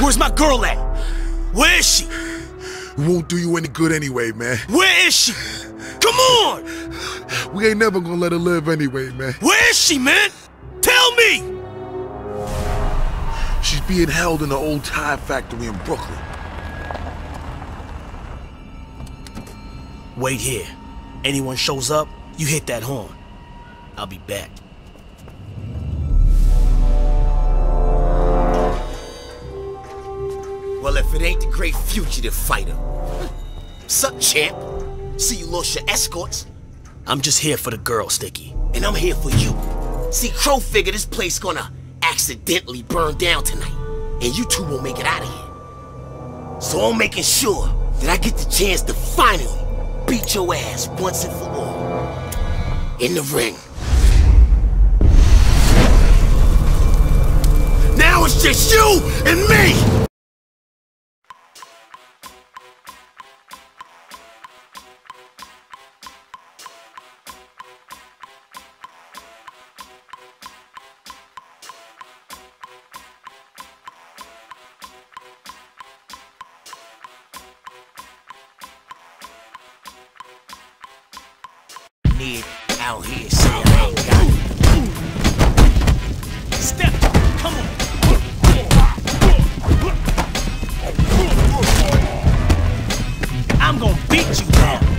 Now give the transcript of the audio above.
Where's my girl at? Where is she? It won't do you any good anyway, man. Where is she? Come on! We ain't never gonna let her live anyway, man. Where is she, man? Tell me! She's being held in the old tire factory in Brooklyn. Wait here. Anyone shows up, you hit that horn. I'll be back. Ain't the great fugitive fighter. Sup, champ? See you lost your escorts, I'm just here for the girl, Sticky. and I'm here for you. See, Crow figure this place gonna accidentally burn down tonight, and you two won't make it out of here. So I'm making sure that I get the chance to finally beat your ass once and for all. In the ring. Now it's just you and me! need out here so I ain't got. Step, come on. I'm gonna beat you down.